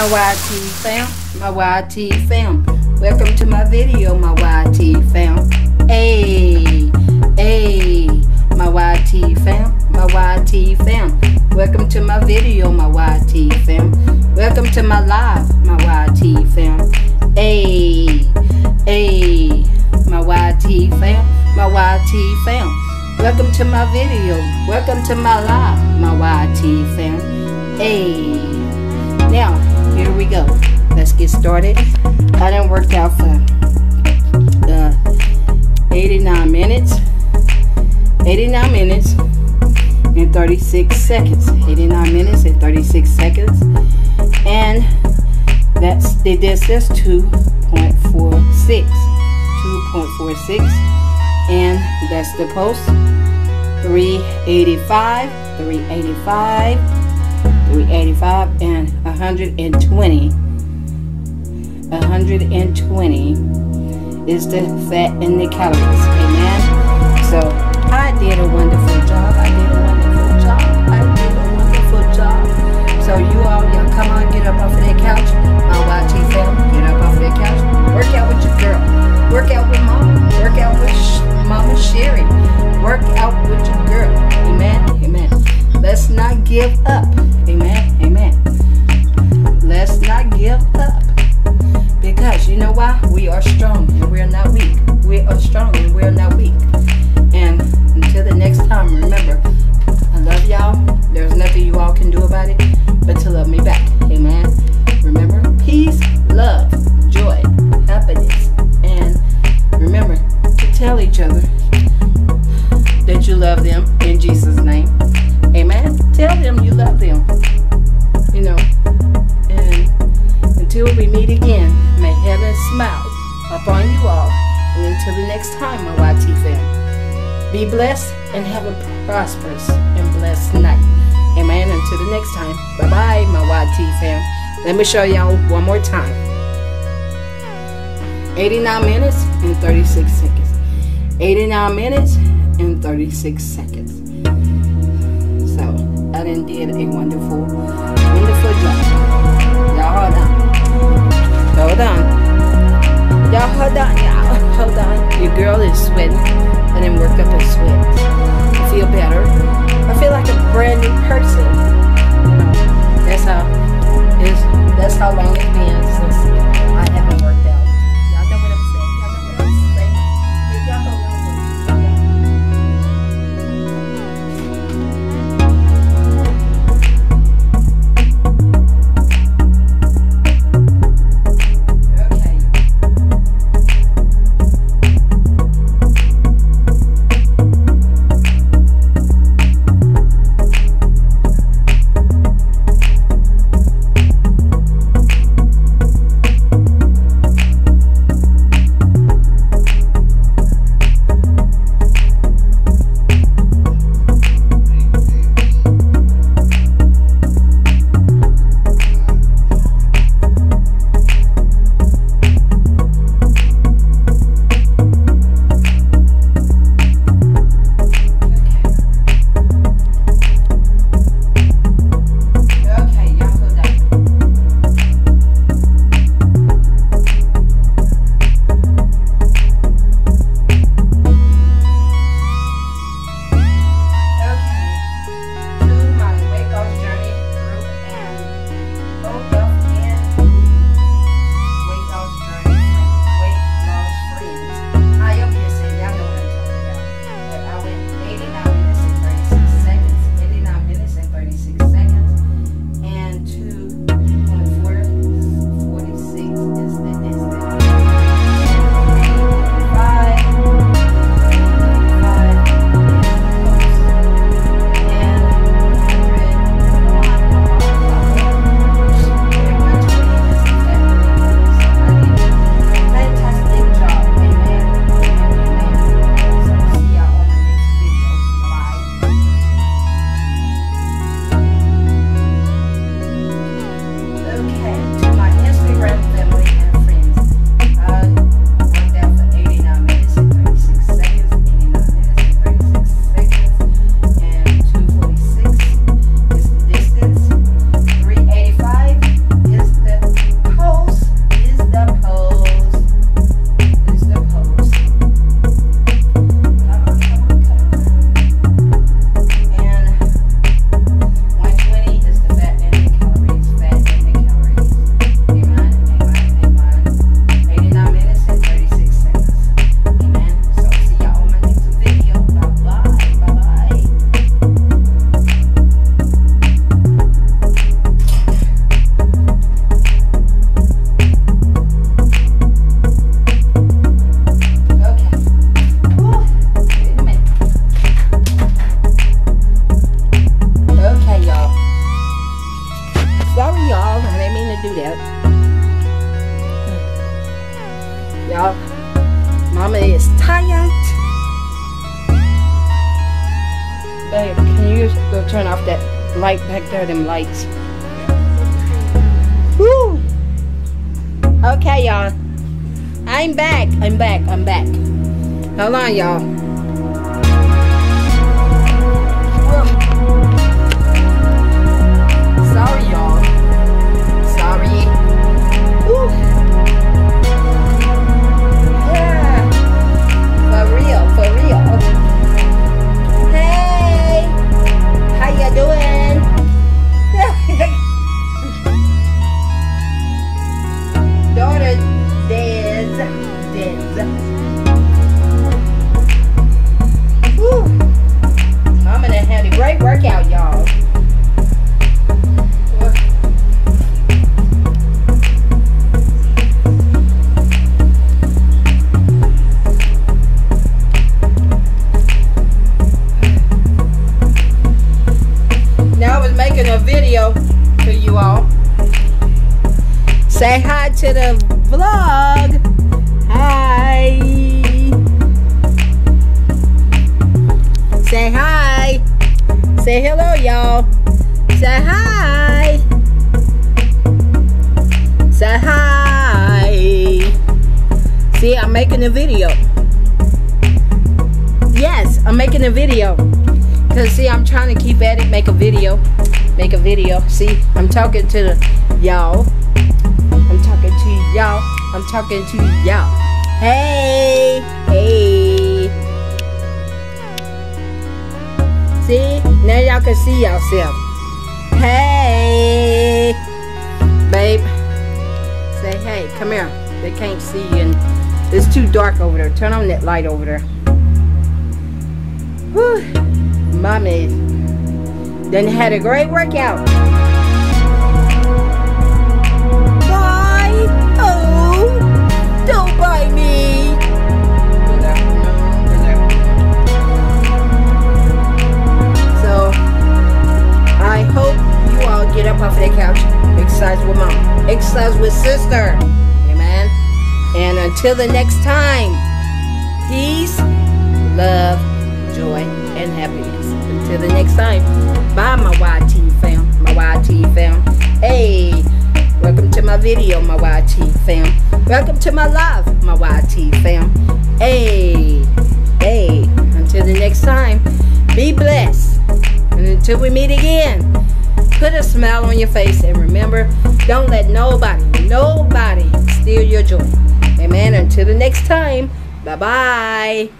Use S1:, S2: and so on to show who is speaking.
S1: my YT fam, my YT fam. Welcome to my video, my YT fam. Hey, hey, my YT fam, my YT fam. Welcome to my video, my YT fam. Welcome to my live, my YT fam. Hey, hey, my YT fam, my YT fam. Welcome to my video. Welcome to my live, my YT fam. Hey, now here we go. Let's get started. I done worked out for uh, 89 minutes. 89 minutes and 36 seconds. 89 minutes and 36 seconds. And that's the distance 2.46. 2.46. And that's the post. 385, 385, 385, and 120. 120 is the fat in the calories. Amen. So I did a wonderful job. I did a wonderful job. I did a wonderful job. So you all, y'all come on, get up off of that couch. My YT family, get up off of that couch. Work out with your girl. Work out with mom Work out with time, my YT fam, be blessed and have a prosperous and blessed night. Amen. Until the next time, bye bye, my YT fam. Let me show y'all one more time 89 minutes and 36 seconds. 89 minutes and 36 seconds. So, I done did a wonderful Mama is tired. Babe, can you go turn off that light back there, them lights? Woo! Okay, y'all. I'm back. I'm back. I'm back. Hold on, y'all. Say hi to the vlog. Hi. Say hi. Say hello, y'all. Say hi. Say hi. See, I'm making a video. Yes, I'm making a video. Because, see, I'm trying to keep at it, make a video. Make a video. See, I'm talking to y'all. I'm talking to y'all. I'm talking to y'all. Hey, hey. See? Now y'all can see yourself. Hey. Babe. Say hey. Come here. They can't see you. And it's too dark over there. Turn on that light over there. Whew. Mommy then had a great workout. Bye. Oh, don't buy me. So I hope you all get up off the couch, exercise with mom, exercise with sister. Amen. And until the next time, video, my YT fam. Welcome to my live, my YT fam. Hey, hey, until the next time, be blessed. And until we meet again, put a smile on your face and remember don't let nobody nobody steal your joy amen until the next time bye bye